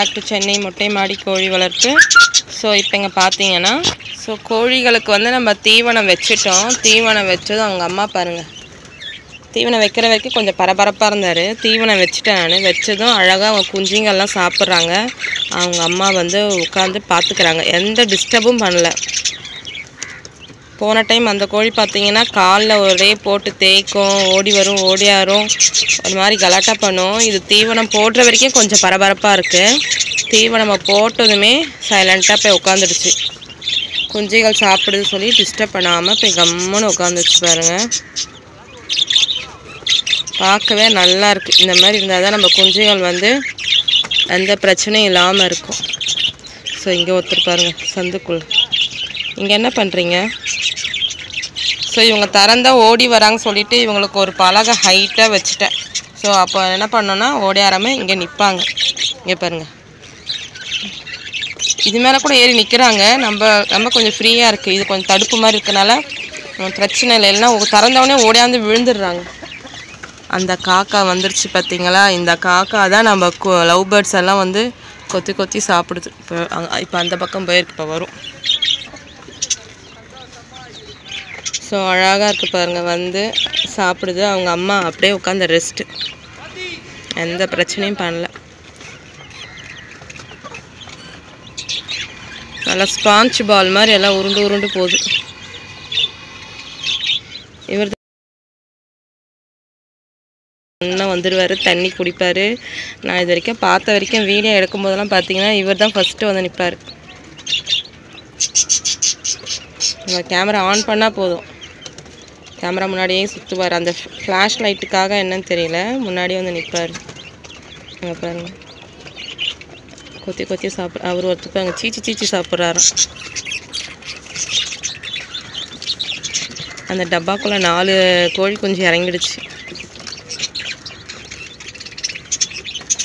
Back to Chennai முட்டை மாடி கோழி வளர்ப்பு. ஸோ இப்போ இங்கே பார்த்தீங்கன்னா ஸோ கோழிகளுக்கு வந்து நம்ம தீவனம் வச்சுட்டோம். தீவனம் வச்சதும் அவங்க அம்மா பாருங்கள் தீவனம் வைக்கிற வரைக்கும் கொஞ்சம் பரபரப்பாக இருந்தார். தீவனம் வச்சுட்டேன் நான். வச்சதும் அழகாக அவங்க குஞ்சுங்கள்லாம் சாப்பிட்றாங்க. அவங்க அம்மா வந்து உட்காந்து பார்த்துக்கிறாங்க எந்த டிஸ்டர்பும் பண்ணல. போன டைம் அந்த கோழி பார்த்தீங்கன்னா காலில் ஒரே போட்டு தேய்க்கும் ஓடி வரும் ஓடியாரும் ஒரு மாதிரி கலாட்டா பண்ணும். இது தீவனம் போடுற வரைக்கும் கொஞ்சம் பரபரப்பாக இருக்குது தீவனம் போட்டதுமே சைலண்ட்டாக போய் உட்காந்துடுச்சு குஞ்சுகள் சாப்பிடுது சொல்லி டிஸ்டர்ப் பண்ணாமல் போய் கம்முன்னு உட்காந்துச்சு பாருங்கள் பார்க்கவே நல்லாயிருக்கு இந்த மாதிரி இருந்தால் தான் நம்ம குஞ்சுகள் வந்து எந்த பிரச்சனையும் இல்லாமல் இருக்கும். ஸோ இங்கே ஒருத்தர் பாருங்கள் சந்துக்குள். இங்கே என்ன பண்ணுறீங்க ஸோ இவங்க திறந்தா ஓடி வராங்கன்னு சொல்லிட்டு இவங்களுக்கு ஒரு பலகை ஹைட்டாக வச்சுட்டேன். ஸோ அப்போ என்ன பண்ணோன்னா ஓடி ஆறாமல் இங்கே நிற்பாங்க இங்கே பாருங்க. இது மேலே கூட ஏறி நிற்கிறாங்க நம்ம நம்ம கொஞ்சம் ஃப்ரீயாக இருக்குது இது கொஞ்சம் தடுப்பு மாதிரி இருக்கனால பிரச்சனை இல்லை. இல்லைன்னா திறந்தவொடனே ஓடியாந்து விழுந்துடுறாங்க. அந்த காக்கா வந்துருச்சு பார்த்தீங்களா? இந்த காக்கா தான் நம்ம லவ் பேர்ட்ஸ் எல்லாம் வந்து கொத்தி கொத்தி சாப்பிடுது. இப்போ இப்போ அந்த பக்கம் போயிருக்கு இப்போ வரும். ஸோ அழகாக இருக்குது பாருங்கள் வந்து சாப்பிடுது. அவங்க அம்மா அப்படியே உட்காந்து ரெஸ்ட்டு எந்த பிரச்சனையும் பண்ணல. நல்லா ஸ்பாஞ்ச் பால் மாதிரி எல்லாம் உருண்டு உருண்டு போகுது. இவர் இன்னும் வந்துடுவார் தண்ணி குடிப்பார். நான் இது வரைக்கும் பார்த்த வரைக்கும் வீடியோ எடுக்கும் போதெல்லாம் பார்த்தீங்கன்னா இவர் தான் ஃபஸ்ட்டு வந்து நிற்பார் நம்ம கேமரா ஆன் பண்ணால் போதும். கேமரா முன்னாடியே சுற்றுவார் அந்த ஃப்ளாஷ் லைட்டுக்காக என்னன்னு தெரியல. முன்னாடியே வந்து நிற்பார் அங்கே பாருங்க. கொத்தி கொத்தி சாப்பிட்ற அவர் ஒருத்தர் அங்கே சீச்சி சீச்சி சாப்பிட்றாராம். அந்த டப்பாக்குள்ளே நாலு கோழி குஞ்சு இறங்கிடுச்சு.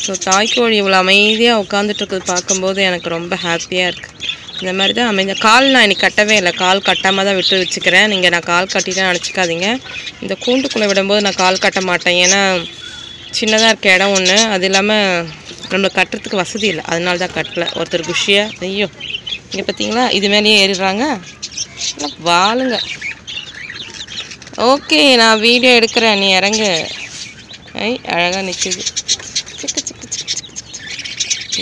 ஸோ தாய்க்கோழி இவ்வளோ அமைதியாக உட்காந்துட்டு இருக்கிறது பார்க்கும்போது எனக்கு ரொம்ப ஹாப்பியாக இருக்குது இந்த மாதிரி தான் அமைதியாக கால் நான் இன்னைக்கு கட்டவே இல்லை. கால் கட்டாமல் தான் விட்டு வச்சுக்கிறேன். நீங்கள் நான் கால் கட்டிட்டு நினச்சிக்காதீங்க. இந்த கூண்டுக்குள்ளே விடும்போது நான் கால் கட்ட மாட்டேன். ஏன்னா சின்னதாக இருக்க இடம் ஒன்று அது இல்லாமல் நம்மளுக்கு கட்டுறதுக்கு வசதி இல்லை. அதனால தான் கட்டலை. ஒருத்தர் குஷியாக ஐயோ இங்கே பார்த்தீங்களா இது மேலேயே ஏறிடுறாங்க. வாழுங்க வாளுங்க. ஓகே நான் வீடியோ எடுக்கிறேன். நீ இறங்கு. ஐ அழகாக நிற்குது சிக்கு சிக்கு சிக்கு சிக்கு.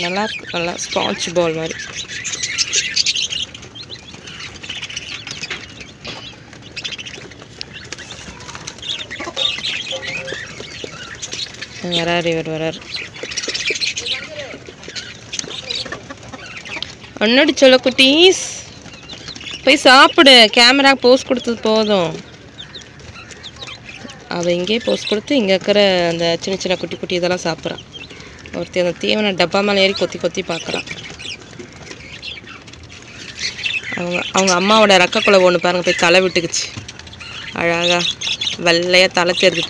நல்லா இருக்கு. நல்லா ஸ்பாஞ்ச் பால் மாதிரி. வரார் இவர் வரார். ஒன்னடி சொல்ல குட்டீஸ் போய் சாப்பிடு. கேமரா போஸ் கொடுத்தது போதும். அவள் இங்கேயே போஸ் கொடுத்து இங்கே இருக்கிற அந்த சின்ன சின்ன குட்டி குட்டி இதெல்லாம் சாப்பிட்றான் ஒருத்தி அந்த தீவன டப்பா மேலே ஏறி கொத்தி கொத்தி பார்க்குறான் அவங்க அவங்க அம்மாவோட ரெக்கைக்குள்ள ஒன்று பாருங்கள் போய் தலை விட்டுக்குச்சு. அழகா வெள்ளையாக தலை தெரிஞ்சு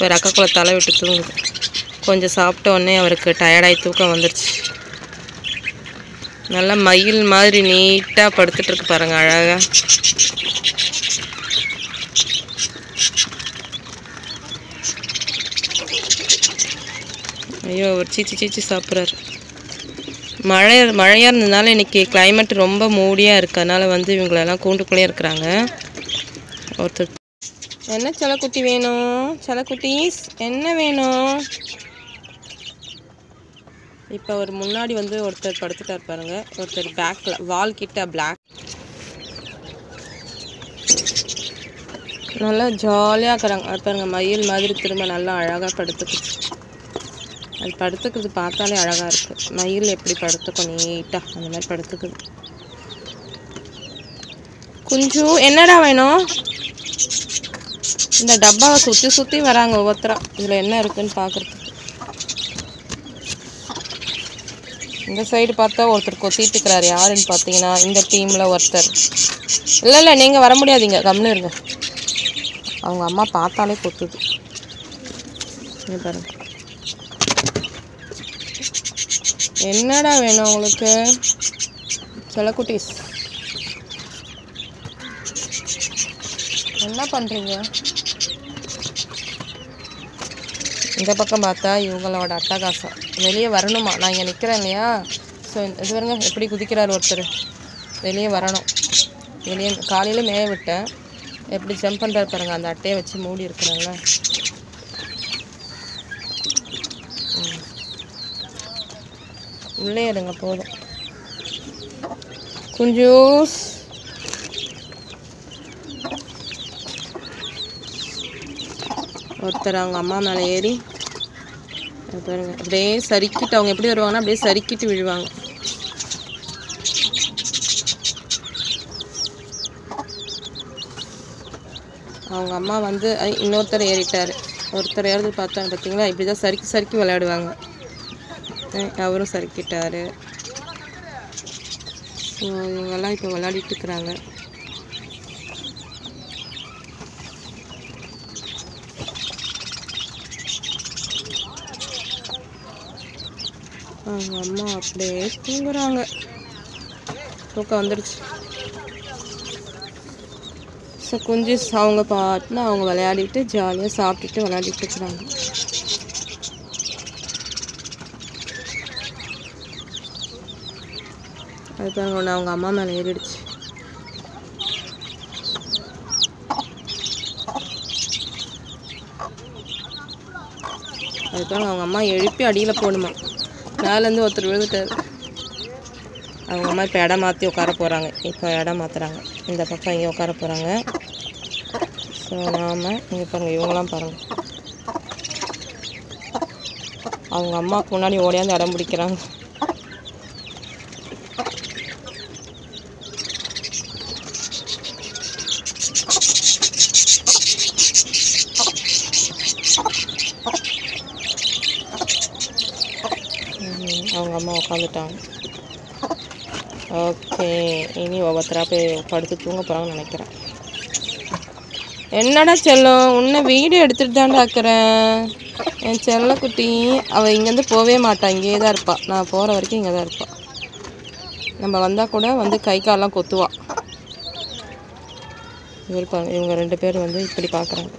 இப்போ அக்கா கூட தலை விட்டு தூங்குது. கொஞ்சம் சாப்பிட்ட உடனே அவருக்கு டயர்டாகி தூக்கம் வந்துருச்சு. நல்லா மயில் மாதிரி நீட்டாக படுத்துட்ருக்கு பாருங்கள் பாருங்க ஐயோ அவர் சீச்சி சீச்சி சாப்பிட்றாரு. மழை மழையாக இருந்ததுனால இன்றைக்கி கிளைமேட் ரொம்ப மூடியாக இருக்கு. அதனால் வந்து இவங்களெல்லாம் கூண்டுக்குள்ளேயே இருக்கிறாங்க. ஒருத்தர் என்ன செலக்குட்டி வேணும்? செல்லக்குட்டீஸ் என்ன வேணும்? இப்போ அவர் முன்னாடி வந்து ஒருத்தர் படுத்துட்டார் பாருங்க. ஒருத்தர் பேக்கில் வால் கிட்ட பிளாக் நல்லா ஜாலியாக இருக்கிறாங்க. அது பாருங்க மயில் மாதிரி திரும்ப நல்லா அழகாக படுத்துக்குது அது படுத்துக்கிறது பார்த்தாலே அழகாக இருக்குது மயில் எப்படி படுத்துக்கும் நீட்டாக அந்த மாதிரி படுத்துக்குது. குஞ்சு என்னடா வேணும்? இந்த டப்பாவை சுற்றி சுற்றி வராங்க ஒவ்வொருத்தரா. இதில் என்ன இருக்குன்னு பார்க்குறதுக்கு இந்த சைடு பார்த்தா ஒருத்தர் கொத்திட்டுக்கிறாரு யாருன்னு பார்த்தீங்கன்னா இந்த டீமில் ஒருத்தர். இல்லை இல்லை நீங்கள் வர முடியாதீங்க. கம்னு இருங்க. அவங்க அம்மா பார்த்தாலே கொத்துது. பாருங்க. என்னடா வேணும் உங்களுக்கு? செல்லக்குட்டீஸ். என்ன பண்ணுறீங்க இந்த பக்கம் பார்த்தா இவங்களோட அட்டகாசம். வெளியே வரணுமா? நான் இங்கே நிற்கிறேன் இல்லையா? ஸோ இது வருங்க எப்படி குதிக்கிறார் ஒருத்தர். வெளியே வரணும். வெளியே காலையில் மேய விட்டேன். எப்படி ஜம்ப் பண்ணுறாரு பாருங்க அந்த அட்டையை வச்சு மூடி இருக்கிறாங்களா உள்ளே இருங்க போதும். குஞ்சூஸ். ஒருத்தர் அவங்க அம்மா மேலே ஏறி அது பாருங்க. அப்படியே சறுக்கிட்டு அவங்க எப்படி வருவாங்கன்னா அப்படியே சறுக்கிட்டு விழுவாங்க. அவங்க அம்மா வந்து இன்னொருத்தர் ஏறிட்டார். ஒருத்தர் ஏறது பார்த்தா பார்த்தீங்களா? இப்படி தான் சறுக்கி சறுக்கி விளையாடுவாங்க. அவரும் சறுக்கிட்டார். ஸோ இவங்கெல்லாம் இப்போ விளையாடிட்டு இருக்கிறாங்க. அவங்க அம்மா அப்படியே தூங்குறாங்க. தூக்கம் வந்துடுச்சு ஸோ குஞ்சு அவங்க பாட்டுன்னு அவங்க விளையாடிட்டு ஜாலியாக சாப்பிட்டுட்டு விளையாடிட்டு இருக்கிறாங்க. அது பாருங்க ஒன்று அவங்க அம்மா மேலே ஏறிடுச்சு. அது பாருங்க அவங்க அம்மா எழுப்பி அடியில் போடுமா. மேலேருந்து ஒருத்தர் விழுந்துட்டார். அவங்க அம்மா இப்போ இடம் மாற்றி உட்கார போகிறாங்க இப்போ இடம் மாற்றுறாங்க இந்த பக்கம் இங்கே உட்கார போகிறாங்க ஸோ நாம் இங்கே பாருங்கள் இவங்களாம் பாருங்கள் அவங்க அம்மாவுக்கு முன்னாடி ஓடியாந்து இடம் பிடிக்கிறாங்க. அம்மா உட்காந்துட்டாங்க ஓகே இனி ஒவ்வொருத்தராக போய் படுத்து தூங்க போகிறாங்கன்னு நினைக்கிறேன். என்னடா செல்லம் உன்னை வீடியோ எடுத்துகிட்டு தான்டா இருக்கிறேன். என் செல்லக்குட்டி அவள் இங்கேருந்து போகவே மாட்டான் இங்கேயே தான் இருப்பாள் நான் போகிற வரைக்கும் இங்கே தான் இருப்பாள் நம்ம வந்தால் கூட வந்து கை காலெலாம் கொத்துவா. இவர் இவங்க ரெண்டு பேரும் வந்து இப்படி பார்க்குறாங்க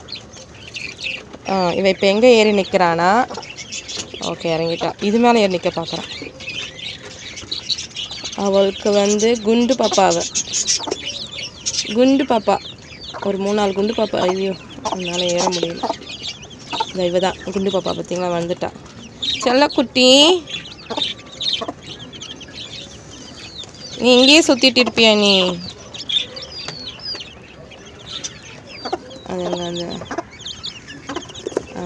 இவள் இப்போ எங்கே ஏறி நிற்கிறானா ஓகே இறங்கிட்டா. இது மேலே ஏறி நிற்க பார்க்குறான். அவளுக்கு வந்து குண்டு பாப்பா அவள் குண்டு பாப்பா. ஒரு மூணு நாலு குண்டு பாப்பா. ஐயோ அதனால் ஏற முடியல. இந்த இவ தான். குண்டு பாப்பா பார்த்தீங்களா? வந்துட்டா. செல்லக்குட்டி. நீ இங்கேயே சுற்றிட்டு இருப்பியா நீ? அதெல்லாம் அந்த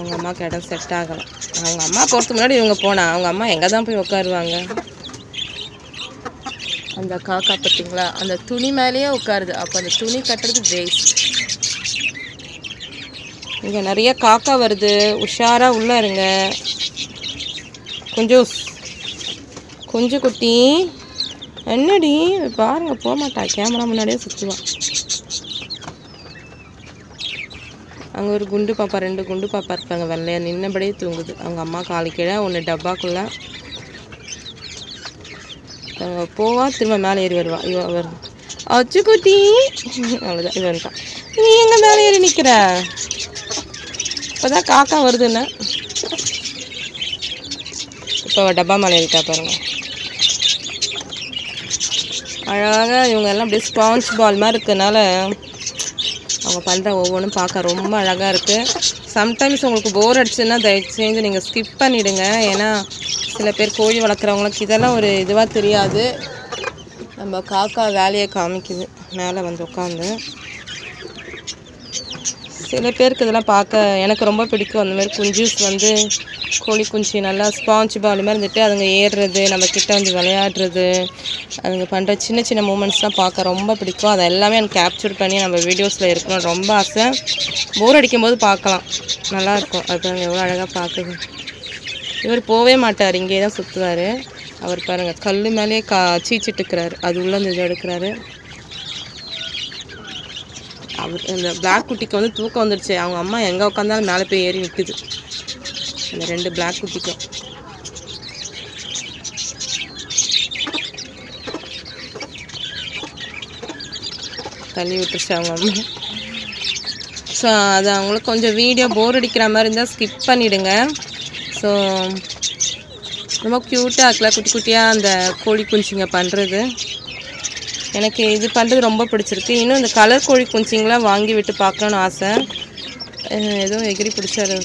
அவங்க அம்மாவுக்கு இடம் செட் ஆகலை. அவங்க அம்மா போகிறதுக்கு முன்னாடி இவங்க போனா அவங்க அம்மா எங்கே தான் போய் உட்காருவாங்க அந்த காக்கா பார்த்தீங்களா? அந்த துணி மேலேயே உட்காருது. அப்போ அந்த துணி கட்டுறது வேஸ்ட் இங்கே நிறைய காக்கா வருது. உஷாராக உள்ளே இருங்க. கொஞ்சம் கொஞ்சம் குட்டி. என்னடி? பாருங்க போக மாட்டா கேமரா முன்னாடியே சுற்றுவான் அங்கே ஒரு குண்டு பாப்பா ரெண்டு குண்டு பாப்பா இருப்பாங்க வெள்ளையா நின்னபடியே தூங்குது. அவங்க அம்மா காலு கீழே ஒன்று டப்பாக்குள்ள. அவங்க போவா திரும்ப மேலே ஏறி வருவா. இவன் வரும் அச்சு குட்டி. அவ்வளோதான் இவன் தான் நீ எங்கே மேலே ஏறி நிற்கிற இப்போதான் காக்கா வருதுன்னு இப்போ டப்பா மேலே ஏறிட்டா பாருங்க. அழகாக இவங்க எல்லாம் அப்படியே ஸ்பான்ஸ் பால் மாதிரி இருக்கிறதுனால அவங்க பண்ணுற ஒவ்வொன்றும் பார்க்க ரொம்ப அழகாக இருக்குது சம்டைம்ஸ் உங்களுக்கு போர் அடிச்சுன்னா தயவு செஞ்சு நீங்கள் ஸ்கிப் பண்ணிவிடுங்க ஏன்னா சில பேர் கோழி வளர்க்குறவங்களுக்கு இதெல்லாம் ஒரு இதுவாக தெரியாது. நம்ம காக்கா வேலையை காமிக்குது. மேலே வந்து உட்காந்து சில பேருக்கு இதெல்லாம் பார்க்க எனக்கு ரொம்ப பிடிக்கும் அந்த மாதிரி குஞ்சூஸ் வந்து கோழி குஞ்சு நல்லா ஸ்பாஞ்ச் பால் மாதிரி இருந்துட்டு அதுங்க ஏறுறது நம்ம கிட்டே வந்து விளையாடுறது அதுங்க பண்ணுற சின்ன சின்ன மூமெண்ட்ஸ்லாம் பார்க்க ரொம்ப பிடிக்கும் அதை எல்லாமே எனக்கு கேப்சர் பண்ணி நம்ம வீடியோஸில் இருக்கணும் ரொம்ப ஆசை போர் அடிக்கும்போது பார்க்கலாம் நல்லாயிருக்கும் அது பாருங்க எவ்வளோ அழகாக பார்க்குது இவர் போகவே மாட்டார் இங்கே தான் சுற்றுவார் அவர் பாருங்கள் கல் மேலேயே கா சீச்சிட்டுருக்கிறாரு அது உள்ள அந்த இதை எடுக்கிறாரு அவர் அந்த பிளாக் குட்டிக்கு வந்து தூக்கம் வந்துடுச்சு அவங்க அம்மா எங்கே உட்காந்தாலும் மேலே போய் ஏறி நிற்குது அந்த ரெண்டு பிளாக் குட்டிக்கும். தள்ளி விட்டுருச்சு அவங்க அம்மா. ஸோ அது அவங்களுக்கு கொஞ்சம் வீடியோ போர் அடிக்கிற மாதிரி இருந்தால் ஸ்கிப் பண்ணிவிடுங்க ஸோ ரொம்ப க்யூட்டாக இருக்குல்ல குட்டி குட்டியாக அந்த கோழி குஞ்சுங்க பண்ணுறது எனக்கு இது பண்ணுறது ரொம்ப பிடிச்சிருக்கு. இன்னும் இந்த கலர் கோழி குஞ்சிங்களாம் வாங்கி விட்டு பார்க்கணுன்னு ஆசை. எதுவும் எகிரி பிடிச்சாரு.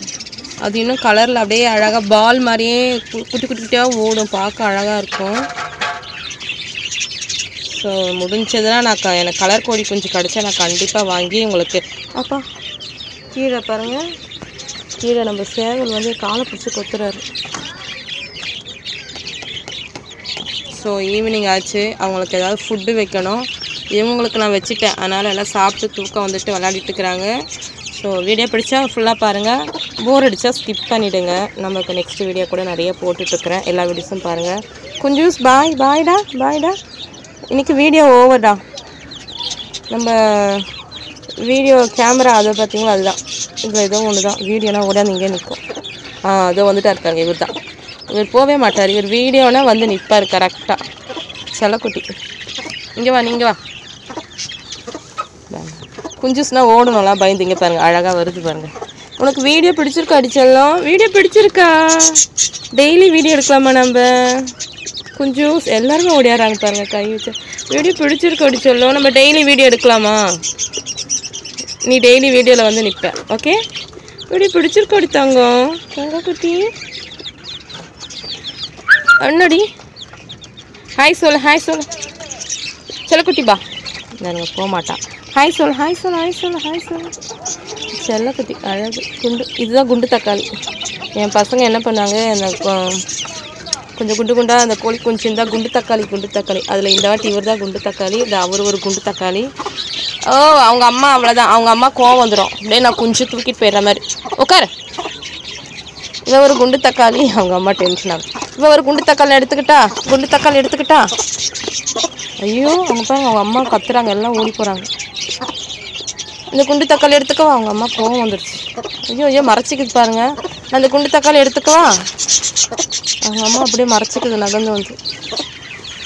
அது இன்னும் கலரில் அப்படியே அழகாக பால் மாதிரியே கு- குட்டி குட்டி குட்டியாக ஓடும். பார்க்க அழகாக இருக்கும். ஸோ முடிஞ்சதுன்னா நான் க எனக்கு கலர் கோழி குஞ்சு கிடச்சா நான் கண்டிப்பாக வாங்கி உங்களுக்கு அப்பா கீழே பாருங்கள் கீழே நம்ம சேவல் வந்து காலை பிடிச்சி கொத்துறாரு. ஸோ ஈவினிங் ஆச்சு. அவங்களுக்கு ஏதாவது ஃபுட்டு வைக்கணும். இவங்களுக்கு நான் வச்சுட்டேன். அதனால் எல்லாம் சாப்பிட்டு தூக்கம் வந்துட்டு விளையாடிட்டு இருக்கிறாங்க. ஸோ வீடியோ பிடிச்சா ஃபுல்லாக பாருங்கள் போர் அடித்தா ஸ்கிப் பண்ணிவிடுங்க நமக்கு நெக்ஸ்ட் வீடியோ கூட நிறைய போட்டுட்ருக்குறேன் எல்லா வீடியோஸும் பாருங்கள் குஞ்சூஸ் பாய் பாய்டா பாய்டா இன்றைக்கி வீடியோ ஓவர்டா நம்ம வீடியோ கேமரா அதை பார்த்தீங்களா? அதுதான். இதில் ஏதோ ஒன்று தான் வீடியோனா உடனே இங்கே நிற்கும். ஆ அதோ வந்துட்டா இருக்காங்க இவர் தான் இவர் போகவே மாட்டார். இவர் வீடியோனா வந்து நிற்பார் கரெக்டாக செல்லக்குட்டி. இங்கே வா நீங்கள் வா. குஞ்சுஸ்னால் ஓடணும்லாம் பயந்து இங்கே பாருங்கள் அழகாக வருது பாருங்கள் உனக்கு வீடியோ பிடிச்சிருக்கா அடிச்செல்லாம் வீடியோ பிடிச்சிருக்கா? டெய்லி வீடியோ எடுக்கலாமா நம்ம? குஞ்சூஸ் எல்லாருமே ஓடியாராங்க பாருங்க கை வச்சு. வீடியோ பிடிச்சிருக்கா அடிச்செல்லாம் நம்ம டெய்லி வீடியோ எடுக்கலாமா? நீ டெய்லி வீடியோவில் வந்து நிற்ப ஓகே வீடியோ பிடிச்சிருக்கா அடித்தாங்க. தங்க குட்டி அண்ணடி. ஹாய் சொல்லு ஹாய் சொல்லு. செல்லக்குட்டி பா. நாங்கள் போக மாட்டான் ஹாய் சொல்லு ஹாய் சொல்லு ஹாய் சொல்லு ஹாய் சொல்லு. செல்லக்குட்டி அழகு குண்டு. இதுதான் குண்டு தக்காளி. என் பசங்க என்ன பண்ணாங்க அந்த கொஞ்சம் குண்டு குண்டாக அந்த கோழி குஞ்சு இருந்தால் குண்டு தக்காளி குண்டு தக்காளி. அதில் இந்த வாட்டி இவர் தான் குண்டு தக்காளி இது அவர் ஒரு குண்டு தக்காளி. ஓ அவங்க அம்மா அவ்வளோதான் அவங்க அம்மா கோவம் வந்துடும் அப்படியே நான் குஞ்சு தூக்கிட்டு போயிடுற மாதிரி. உட்காரு. இவன் ஒரு குண்டு தக்காளி அவங்க அம்மா டென்ஷன் ஆகும் இப்போ ஒரு குண்டு தக்காளி எடுத்துக்கிட்டா? குண்டு தக்காளி எடுத்துக்கிட்டா? ஐயோ அவங்க பாருங்க அவங்க அம்மா கத்துறாங்க எல்லாம் ஓடி போகிறாங்க இந்த குண்டு தக்காளி எடுத்துக்கவா? அவங்க அம்மா கோவம் வந்துடுச்சு ஐயோ ஐயோ மறைச்சிக்குது பாருங்க. நான் இந்த குண்டு தக்காளி எடுத்துக்கவா? அவங்க அம்மா அப்படியே மறைச்சிக்குது நகர்ந்து வந்து.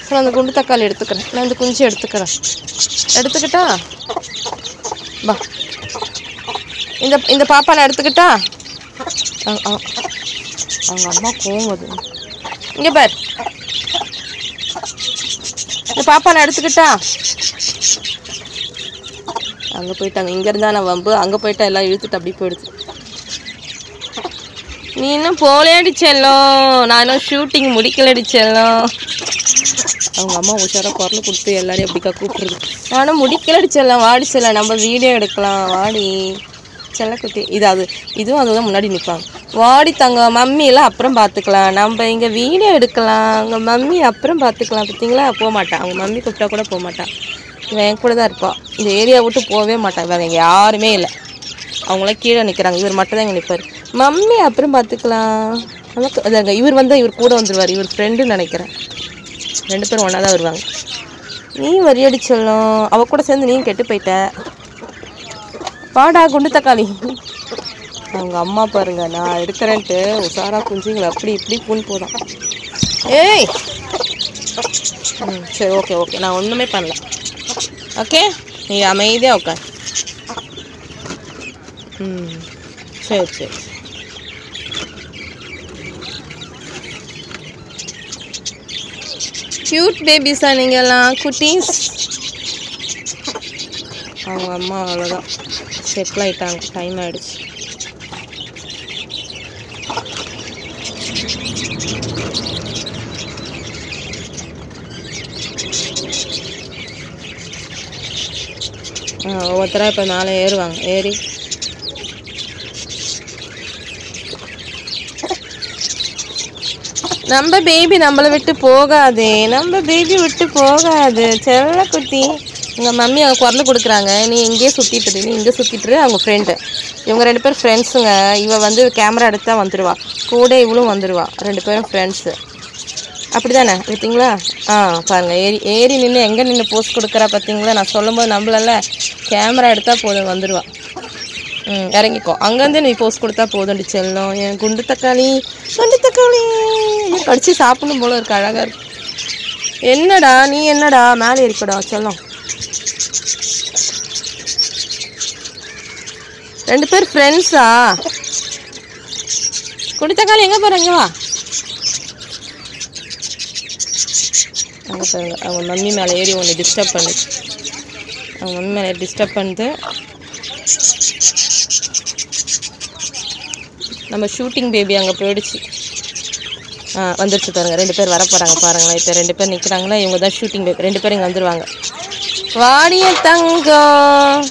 நான் அந்த குண்டு தக்காளி எடுத்துக்கிறேன். நான் இந்த குஞ்சு எடுத்துக்கிறேன். எடுத்துக்கிட்டா? பா இந்த இந்த பாப்பா நான் எடுத்துக்கிட்டா? அவங்க அவங்க அம்மா கோவம் வந்து இங்கே பார். இந்த பாப்பா நான் எடுத்துக்கிட்டா. அங்கே போயிட்டாங்க. இங்கே இருந்தா நான் வம்பு. அங்கே போயிட்டா எல்லாம் இழுத்துட்டு அப்படி போயிடுது. நீ இன்னும் போலேடி செல்லம். நான் இன்னும் ஷூட்டிங் முடிக்கலடி செல்லம். அவங்க அம்மா உஷாரா குரல் கொடுத்து எல்லாரையும் அப்படிக்கா கூப்பிடுறது. நானும் முடிக்கலடி செல்லம். வாடி செல்லம். நம்ம வீடியோ எடுக்கலாம். வாடி. செல்லக்குட்டி. இது அது இதுவும் அதுதான் முன்னாடி நிற்பாங்க வாடி தங்க மம்மியெல்லாம் அப்புறம் பார்த்துக்கலாம் நம்ம இங்கே வீடியோ எடுக்கலாம். அவங்க மம்மி அப்புறம் பார்த்துக்கலாம் பார்த்தீங்களா போக மாட்டான் அவங்க மம்மி கூப்பிட்டா கூட போக மாட்டான் இவன் என் கூட தான் இருப்பான் இந்த ஏரியா விட்டு போகவே மாட்டான் இவங்க இங்கே யாருமே இல்லை. அவங்களாம் கீழே நிற்கிறாங்க இவர் மட்டும் தான் இங்கே நிற்பார் மம்மி அப்புறம் பார்த்துக்கலாம் நமக்கு அதாங்க இவர் வந்து இவர் கூட வந்துடுவார் இவர் ஃப்ரெண்டுன்னு நினைக்கிறேன். ரெண்டு பேரும் ஒன்றா தான் வருவாங்க. நீ வரியடி சொல்லும். அவள் கூட சேர்ந்து நீயும் கெட்டு போயிட்ட. பாடா குண்டு தக்காளி. அவங்க அம்மா பாருங்க நான் இருக்கிறேன்ட்டு உஷாரா குஞ்சுங்களை அப்படி இப்படி பூன் போதான் ஏய்! ம் சரி ஓகே ஓகே நான் ஒன்றுமே பண்ணல. ஓகே நீ அமைதியாக உட்கார் ம் சரி சரி. க்யூட் பேபிஸா நீங்கள்லாம் குட்டீஸ் அவங்க அம்மா அவ்வளோதான் செட்டில் ஆயிட்டாங்க டைம் ஆயிடுச்சு ஒவ்வொருத்தராக இப்போ மேலே ஏறுவாங்க. ஏறி. நம்ம பேபி நம்மளை விட்டு போகாது. நம்ம பேபி விட்டு போகாது. செல்ல குட்டி. எங்கள் மம்மி அவங்க குரல் கொடுக்குறாங்க. நீ இங்கேயே சுற்றிட்டு நீ இங்கே சுற்றிட்டு அவங்க ஃப்ரெண்டு இவங்க ரெண்டு பேரும் ஃப்ரெண்ட்ஸுங்க இவள் வந்து கேமரா எடுத்தா வந்துடுவா கூட இவளும் வந்துடுவா ரெண்டு பேரும் ஃப்ரெண்ட்ஸு அப்படி தானே பார்த்தீங்களா? ஆ பாருங்கள் ஏறி ஏறி நின்று எங்கே நின்று போஸ்ட் கொடுக்குறா பார்த்தீங்களா? நான் சொல்லும்போது நம்மளல்ல கேமரா எடுத்தால் போதும் வந்துடுவா ம் இறங்கிக்கோ. அங்கேருந்து நீ போஸ்ட் கொடுத்தா போதும்டி செல்லும். என் குண்டு தக்காளி குண்டு தக்காளி. கடிச்சு சாப்பிடணும் போல இருக்கு அழகாக இருக்கு. என்னடா நீ என்னடா? மேலே இருக்கடா செல்லம். ரெண்டு பேர் ஃப்ரெண்ட்ஸா குடித்தக்காளி எங்கே போகிறாங்க வா. அங்கே பாருங்க அவங்க மம்மி மேலே ஏறி ஒன்று டிஸ்டர்ப் பண்ணு. அவங்க மம்மி மேலே டிஸ்டர்ப் பண்ணுது நம்ம ஷூட்டிங் பேபி அங்கே போயிடுச்சு. ஆ வந்துருச்சு பாருங்க ரெண்டு பேர் வர போகிறாங்க பாருங்களேன். இப்போ ரெண்டு பேர் நிற்கிறாங்களா இவங்க தான் ஷூட்டிங் பேபி ரெண்டு பேர் இங்கே வந்துடுவாங்க வாடிய தங்கம்.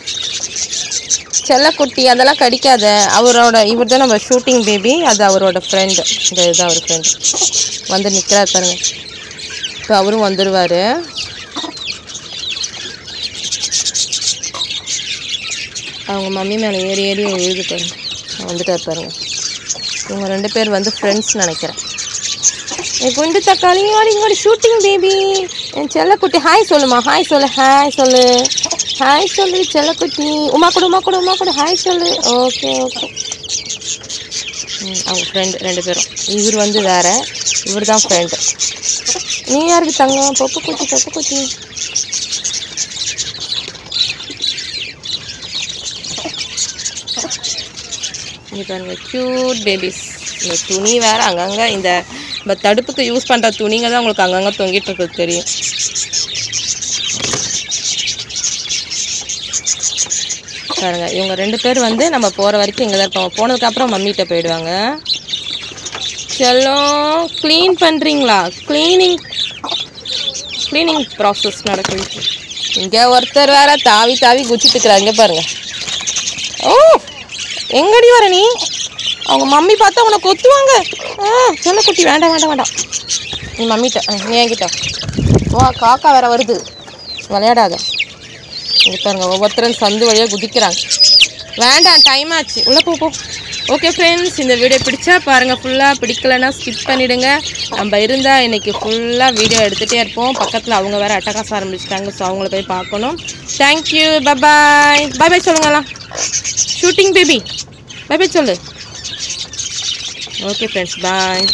செல்லக்குட்டி அதெல்லாம் கடிக்காத. அவரோட இவர் தான் நம்ம ஷூட்டிங் பேபி அது அவரோட ஃப்ரெண்டு இந்த இதுதான் அவர் ஃப்ரெண்டு வந்து நிற்கிறார் பாருங்க. இப்போ அவரும் வந்துடுவார் அவங்க மம்மி மேலே ஏறி ஏறி எழுது பாருங்க. வந்துட்டார் பாருங்க. இவங்க ரெண்டு பேர் வந்து ஃப்ரெண்ட்ஸ் நினைக்கிறேன். என் குண்டு தக்காளி வாடி இங்கோட ஷூட்டிங் பேபி என் செல்லக்குட்டி ஹாய் சொல்லுமா ஹாய் சொல்லு ஹாய் சொல்லு. ஹாய் சொல்லு செல்லக்குட்டி உமா கூட உமா கூட உமா கூட ஹாய் சொல்லு ஓகே ஓகே அவங்க ஃப்ரெண்டு ரெண்டு பேரும். இவர் வந்து வேற. இவர் தான் ஃப்ரெண்டு நீ யாருக்கு தங்கம்? பொப்பு குட்டி பொப்பு குட்டி. இங்கே பாருங்க க்யூட் பேபிஸ் இந்த துணி வேற அங்கங்கே இந்த தடுப்புக்கு யூஸ் பண்ணுற துணிங்க தான் உங்களுக்கு அங்கங்கே தொங்கிட்டு இருக்குது தெரியும். பாருங்க இவங்க ரெண்டு பேர் வந்து நம்ம போகிற வரைக்கும் இங்கே தான் இருப்பாங்க போனதுக்கப்புறம் மம்மிகிட்ட போயிடுவாங்க. செல்லம் க்ளீன் பண்ணுறீங்களா க்ளீனிங் க்ளீனிங் ப்ராசஸ் நடக்குது. இங்கே ஒருத்தர் வேற தாவி தாவி குச்சிட்டு இருக்கிறார். இங்கே ஓ எங்கடி வர நீ? அவங்க மம்மி பார்த்தா உனக்கு கொத்துவாங்க. ஆ குட்டி? வேண்டாம் வேண்டாம் வேண்டாம். நீ மம்மிட்ட நீ என்கிட்ட. வா காக்கா வேற வருது. விளையாடாத. இங்கே ஒவ்வொருத்தரும் சந்து வழியாக குதிக்கிறாங்க. வேண்டாம் டைம் ஆச்சு. உள்ளே போ ஓகே ஃப்ரெண்ட்ஸ் இந்த வீடியோ பிடிச்சா பாருங்கள் ஃபுல்லாக பிடிக்கலைன்னா ஸ்கிப் பண்ணிவிடுங்க நம்ம இருந்தால் இன்றைக்கி ஃபுல்லாக வீடியோ எடுத்துகிட்டே இருப்போம். பக்கத்தில் அவங்க வேறு அட்டகாச ஆரம்பிச்சிட்டாங்க ஸோ அவங்கள போய் பார்க்கணும். தேங்க்யூ பபாய் பாய் பாய் சொல்லுங்கலாம். ஷூட்டிங் பேபி பாய் பாய் சொல்லு. Okay friends bye